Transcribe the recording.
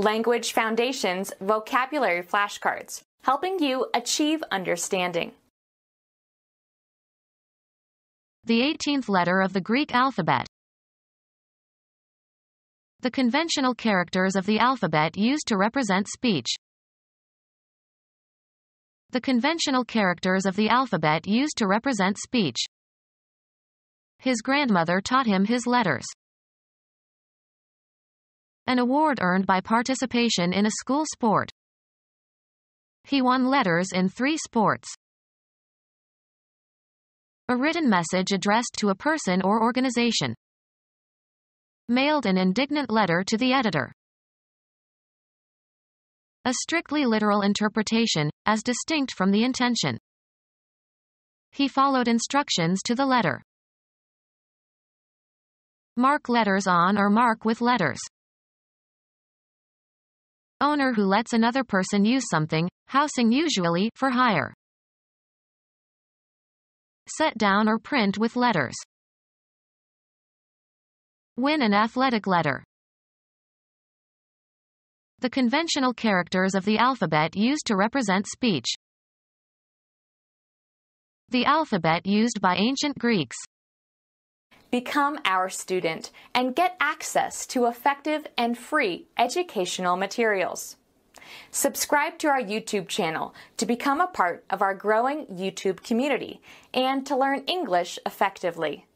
Language Foundations Vocabulary Flashcards, helping you achieve understanding. The 18th letter of the Greek alphabet. The conventional characters of the alphabet used to represent speech. The conventional characters of the alphabet used to represent speech. His grandmother taught him his letters. An award earned by participation in a school sport. He won letters in three sports. A written message addressed to a person or organization. Mailed an indignant letter to the editor. A strictly literal interpretation, as distinct from the intention. He followed instructions to the letter. Mark letters on or mark with letters. Owner who lets another person use something, housing usually for hire. Set down or print with letters. Win an athletic letter. The conventional characters of the alphabet used to represent speech. The alphabet used by ancient Greeks. Become our student and get access to effective and free educational materials. Subscribe to our YouTube channel to become a part of our growing YouTube community and to learn English effectively.